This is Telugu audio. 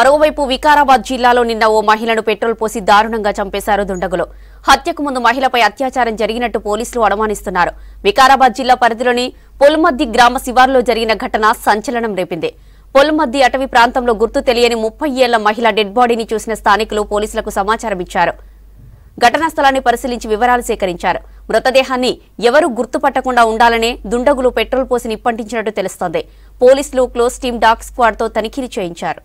మరోవైపు వికారాబాద్ జిల్లాలో నిన్న ఓ మహిళను పెట్రోల్ పోసి దారుణంగా చంపేశారు దుండగులు. హత్యకు ముందు మహిళపై అత్యాచారం జరిగినట్టు పోలీసులు అనుమానిస్తున్నారు. వికారాబాద్ జిల్లా పరిధిలోని పొల్మద్ది గ్రామ శివారులో జరిగిన ఘటన సంచలనం రేపింది. పొల్మద్ది అటవీ ప్రాంతంలో గుర్తు తెలియని ముప్పై ఏళ్ళ మహిళ డెడ్ బాడీని చూసిన స్థానికులు పోలీసులకు సమాచారం ఇచ్చారు. ఘటనా స్థలాన్ని పరిశీలించి వివరాలు సేకరించారు. మృతదేహాన్ని ఎవరూ గుర్తుపట్టకుండా ఉండాలనే దుండగులు పెట్రోల్ పోసి నిప్పంటించినట్టు తెలుస్తోంది. పోలీసులు క్లోజ్ టీమ్ డాగ్ స్క్వాడ్తో తనిఖీలు చేయించారు.